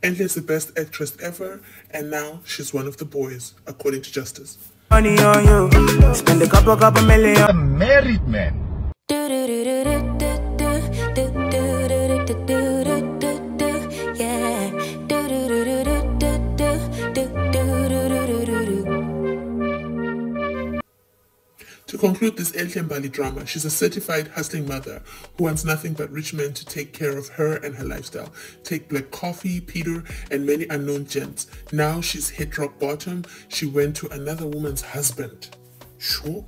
Enhle is the best actress ever, and now she's one of the boys, according to Justice. Money on you, spend a couple, couple million. A married man. To conclude this Enhle Mbali drama, she's a certified hustling mother who wants nothing but rich men to take care of her and her lifestyle. Take Black Coffee, Peter, and many unknown gents. Now she's hit rock bottom. She went to another woman's husband. Sure.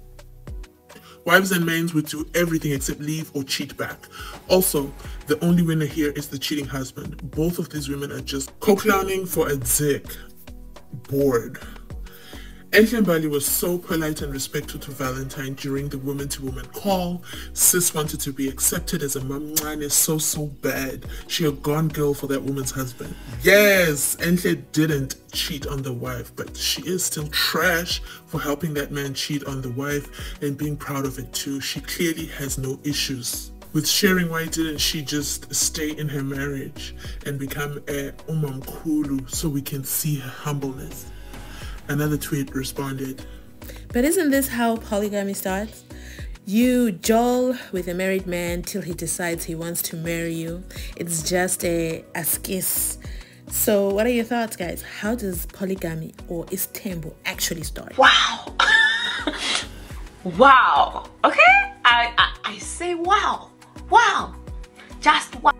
Wives and mains would do everything except leave or cheat back. Also, the only winner here is the cheating husband. Both of these women are just co-clowning for a dick. Bored. Enhle Mbali was so polite and respectful to Valentine during the woman-to-woman call. Sis wanted to be accepted as a mamncane so, so bad. She a gone girl for that woman's husband. Yes, Enhle didn't cheat on the wife, but she is still trash for helping that man cheat on the wife and being proud of it too. She clearly has no issues with sharing why didn't she just stay in her marriage and become a umamkulu so we can see her humbleness Another tweet responded. But isn't this how polygamy starts? You jowl with a married man till he decides he wants to marry you. It's just a, a kiss. So what are your thoughts guys? How does polygamy or isthembu actually start? Wow. wow. Okay? I, I, I say wow. Wow. Just wow.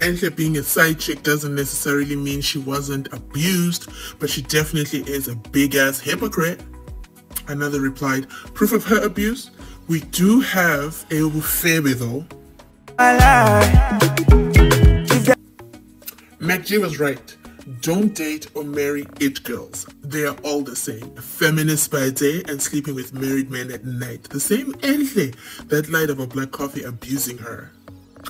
Enhle being a side chick doesn't necessarily mean she wasn't abused, but she definitely is a big ass hypocrite. Another replied, proof of her abuse? We do have a Febe though. MacG was right. Don't date or marry it girls. They are all the same. Feminists by day and sleeping with married men at night. The same Enhle that lied about black coffee abusing her.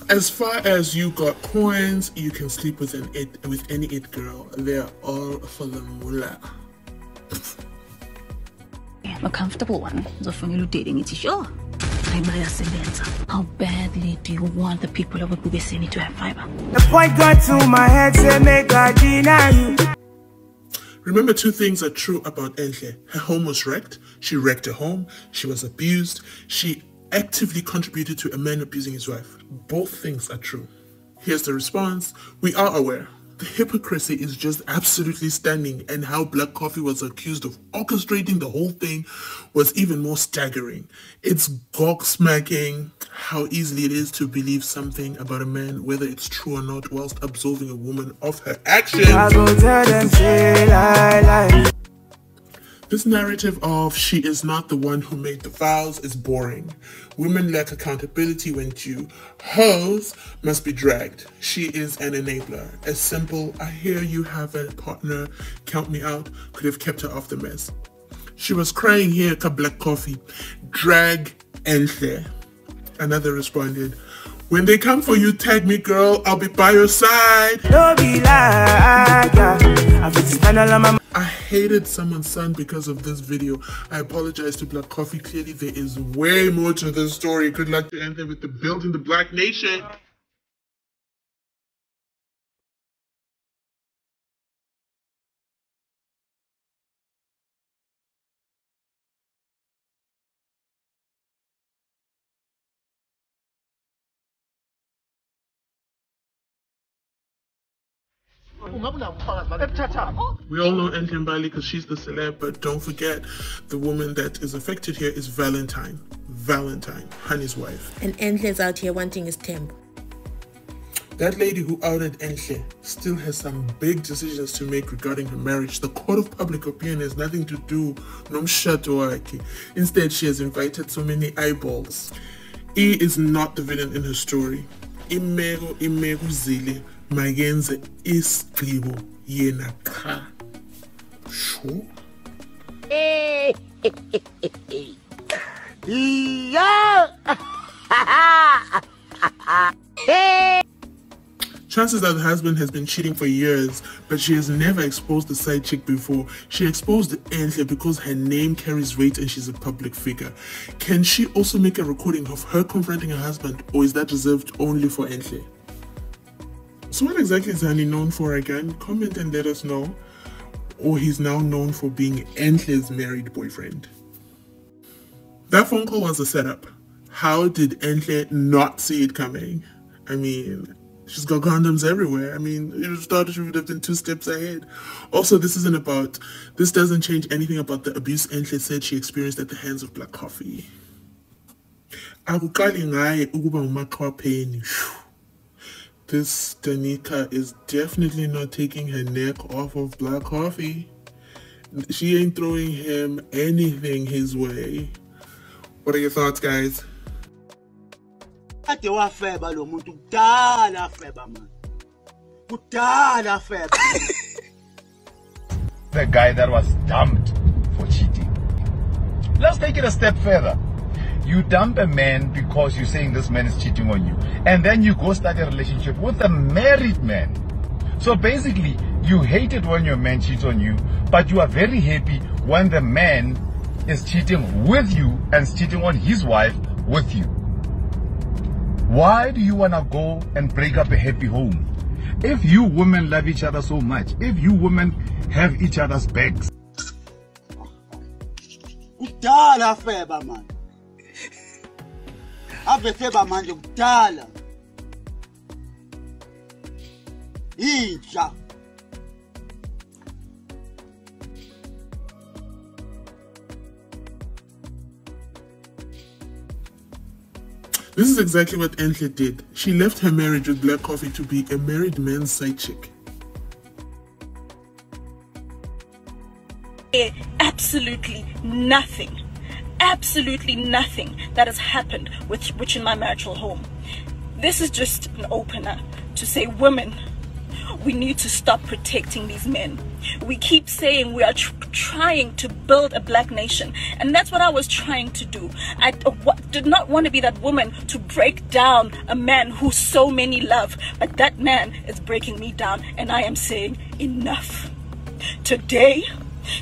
As far as you got coins, you can sleep with an it with any it girl. They're all for the mullah. A comfortable one. Uzofunela dating it sure. How badly do you want the people of Bubeseni to have fiber? The point got to my head, say make I deny you. Remember two things are true about Enhle. Her home was wrecked. She wrecked her home. She was abused. She actively contributed to a man abusing his wife. Both things are true. Here's the response. We are aware. The hypocrisy is just absolutely stunning and how Black Coffee was accused of orchestrating the whole thing was even more staggering. It's gawk-smacking how easily it is to believe something about a man whether it's true or not whilst absolving a woman of her actions. This narrative of she is not the one who made the vows is boring. Women lack accountability when due. Hoes must be dragged. She is an enabler. As simple, I hear you have a partner, count me out, could have kept her off the mess. She was crying here at Black Coffee. Drag Enhle. Another responded, when they come for you, tag me, girl. I'll be by your side. Don't be like, I hated someone's son because of this video. I apologize to Black Coffee. Clearly, there is way more to this story. Good luck to Anthem with the building the Black Nation. We all know Enhle Mbali because she's the celeb, but don't forget the woman that is affected here is Valentine. Valentine, Honey's wife. And is out here wanting his temp. That lady who outed Enhle still has some big decisions to make regarding her marriage. The court of public opinion has nothing to do nomshato Instead, she has invited so many eyeballs. E is not the villain in her story. Imego Imego Zile makenze isigqibo yena cha sure eh, eh, eh, Chances are the husband has been cheating for years, but she has never exposed the side chick before. She exposed Enhle because her name carries weight and she's a public figure. Can she also make a recording of her confronting her husband, or is that reserved only for Enhle? So what exactly is Hani known for again? Comment and let us know. Or he's now known for being Enhle's married boyfriend. That phone call was a setup. How did Enhle not see it coming? I mean, she's got condoms everywhere. I mean, you thought she would have been two steps ahead. Also, this isn't about, this doesn't change anything about the abuse Enhle said she experienced at the hands of Black Coffee. This Danica is definitely not taking her neck off of Black Coffee. She ain't throwing him anything his way. What are your thoughts, guys? kade wafeba lo muntu kudala afeba man kudala afeba the guy that was dumped for cheating let's take it a step further you dump a man because you're saying this man is cheating on you and then you go start a relationship with a married man so basically you hate it when your man cheats on you but you are very happy when the man is cheating with you and cheating on his wife with you why do you want to go and break up a happy home? If you women love each other so much, if you women have each other's backs. kudala afeba man ave feba manje kudala intsha This is exactly what Enhle did. She left her marriage with Black Coffee to be a married man's side chick. absolutely nothing, absolutely nothing that has happened with which in my marital home. This is just an opener to say, women, we need to stop protecting these men. We keep saying we are tr- trying to build a black nation, and that's what I was trying to do. I uh, did not want to be that woman to break down a man who so many love, but that man is breaking me down, and I am saying enough. Today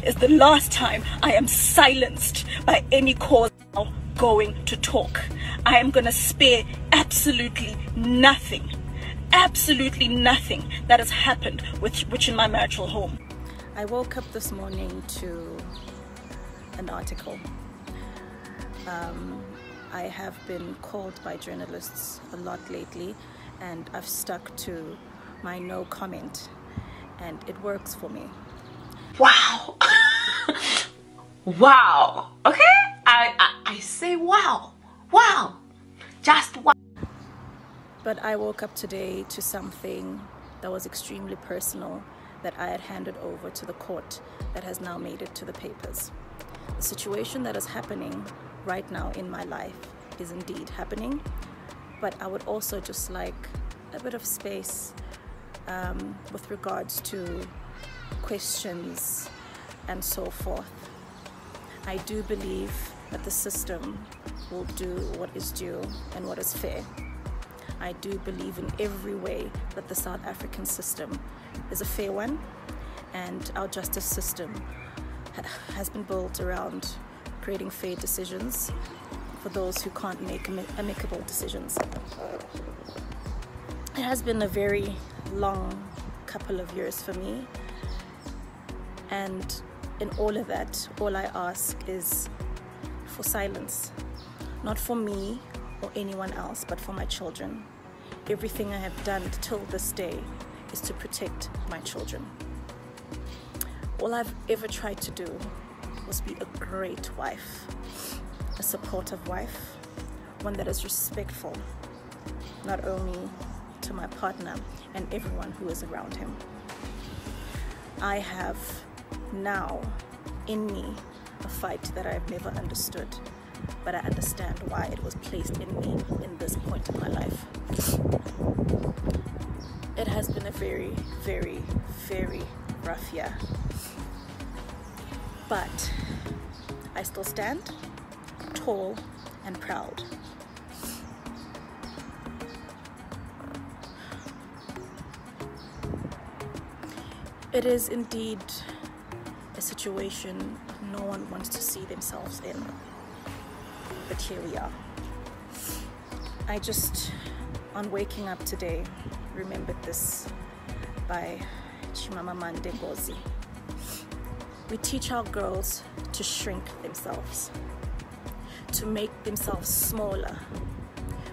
is the last time I am silenced by any cause now going to talk. I am going to spare absolutely nothing absolutely nothing that has happened with which in my marital home. I woke up this morning to an article. Um, I have been called by journalists a lot lately, and I've stuck to my no comment, and it works for me. Wow. wow. Okay? I, I I say wow. Wow. Just wow. But I woke up today to something that was extremely personal that I had handed over to the court that has now made it to the papers. The situation that is happening right now in my life is indeed happening, but I would also just like a bit of space um, with regards to questions and so forth. I do believe that the system will do what is due and what is fair. I do believe in every way that the South African system is a fair one and our justice system ha- has been built around creating fair decisions for those who can't make ami- amicable decisions. It has been a very long couple of years for me, and in all of that, all I ask is for silence, not for me or anyone else, but for my children. Everything I have done till this day is to protect my children. All I've ever tried to do was be a great wife, a supportive wife, one that is respectful, not only to my partner and everyone who is around him. I have now in me a fight that I've never understood, but I understand why it was placed in me in this point of my life. It has been a very, very, very rough year. But I still stand tall and proud. It is indeed situation no one wants to see themselves in. But here we are. I just on Waking Up Today, remembered this by Chimamanda Ngozi. We teach our girls to shrink themselves, to make themselves smaller.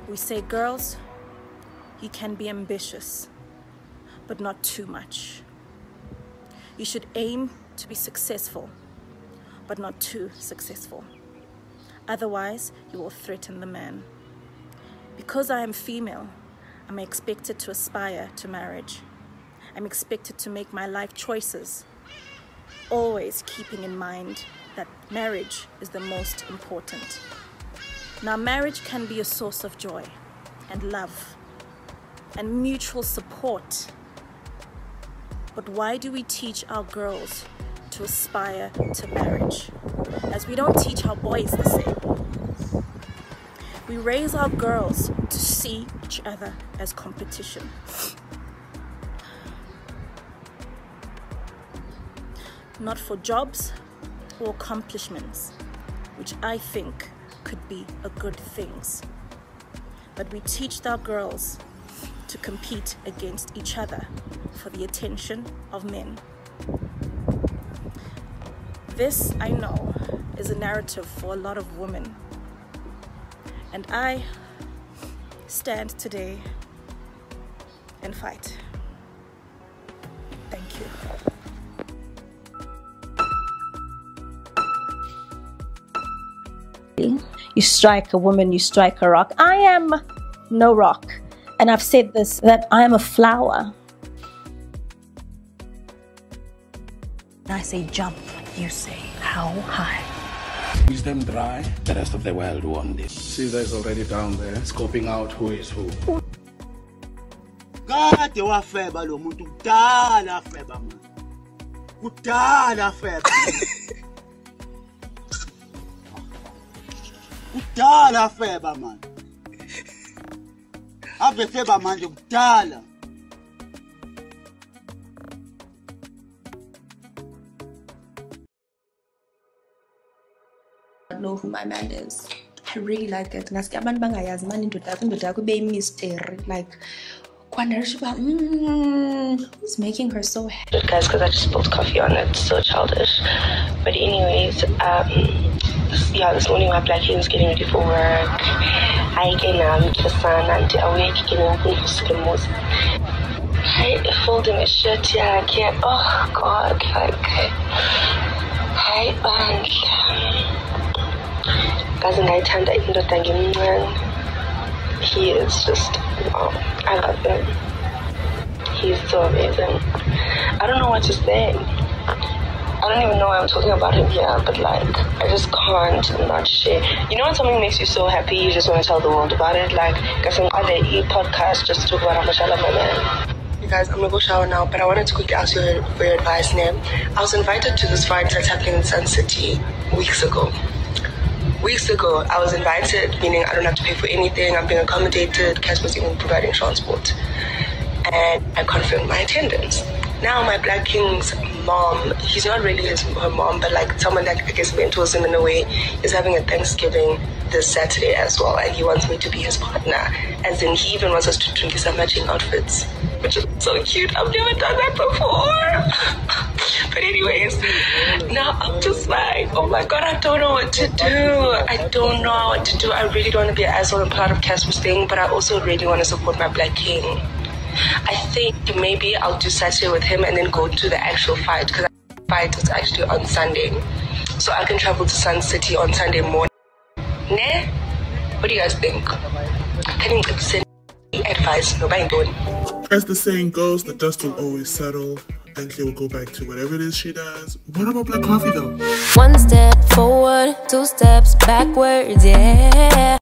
We say, girls, you can be ambitious, but not too much. You should aim to be successful, but not too successful. Otherwise, you will threaten the man. Because I am female, I'm expected to aspire to marriage. I'm expected to make my life choices, always keeping in mind that marriage is the most important. Now, marriage can be a source of joy and love and mutual support. But why do we teach our girls to aspire to marriage? As we don't teach our boys the same. We raise our girls to see each other as competition. Not for jobs or accomplishments, which I think could be a good things. But we teach our girls to compete against each other for the attention of men. This, I know, is a narrative for a lot of women. And I stand today and fight. Thank you. You strike a woman, you strike a rock. I am no rock. And I've said this that I am a flower. I say jump, you say how high. Squeeze them dry, the rest of the world won this. Caesar already down there, scoping out who is who. kade wafeba lo muntu kudala afeba man kudala afeba kudala afeba man ave feba manje kudala know who my man is. I really like it. Ngaske abantu bangayazi mani indoda yakho indoda yakho ibe mystery like kwanerishiba mm, who's making her so happy guys because I just spilled coffee on it. So childish. But anyways, um, yeah, this morning my black is getting ready for work. I get um the sun and awake. I folding a shirt, yeah, I. Oh God, like, hi, bandla. Ngayithanda indoda ngimncane. He is just wow. I love him. He's so amazing. I don't know what to say. I don't even know why I'm talking about him here, but like, I just can't not share. You know when something makes you so happy, you just want to tell the world about it? Like, some other e podcast just to talk about how much I love my man. You guys, I'm gonna go shower now, but I wanted to quickly ask you for your advice, Name. I was invited to this fight that's happening in Sun City weeks ago. Weeks ago, I was invited, meaning I don't have to pay for anything, I'm being accommodated, Cassper's even providing transport. And I confirmed my attendance. Now, my Black King's mom, he's not really his, her mom, but like someone that I guess mentors him in a way, is having a Thanksgiving this Saturday as well, and he wants me to be his partner. As in, he even wants us to drink some matching outfits, which is so cute. I've never done that before. but anyways, now I'm just like, oh my god, I don't know what to do. I don't know what to do. I really don't want to be an asshole and part of Cassper's thing, but I also really want to support my Black King. I think maybe I'll do Saturday with him and then go to the actual fight because the fight is actually on Sunday. So I can travel to Sun City on Sunday morning. Ne? What do you guys think? Can you send me advice? Nobody doing. As the saying goes, the dust will always settle, and she will go back to whatever it is she does. What about black coffee though? One step forward, two steps backwards, yeah.